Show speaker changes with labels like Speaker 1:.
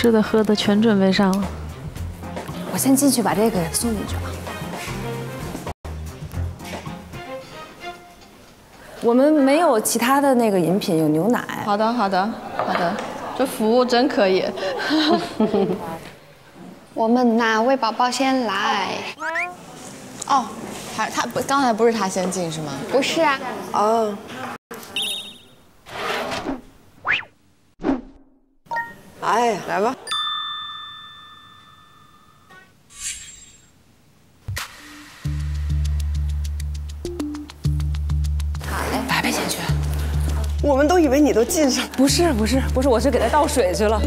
Speaker 1: 吃的喝的全准备上了。
Speaker 2: 我先进去把这个送进去啊。我们没有其他的那个饮品，有牛奶。
Speaker 3: 好的，好的，好的，这服务真可以。
Speaker 4: 我们哪位宝宝先来？
Speaker 3: 哦，还他不，刚才不是他先进是吗？
Speaker 4: 不是啊。哦。
Speaker 5: 哎呀，来吧。
Speaker 2: 好嘞，白白先去。
Speaker 5: 我们都以为你都进上，
Speaker 2: 不是不是不是，我去给他倒水去了。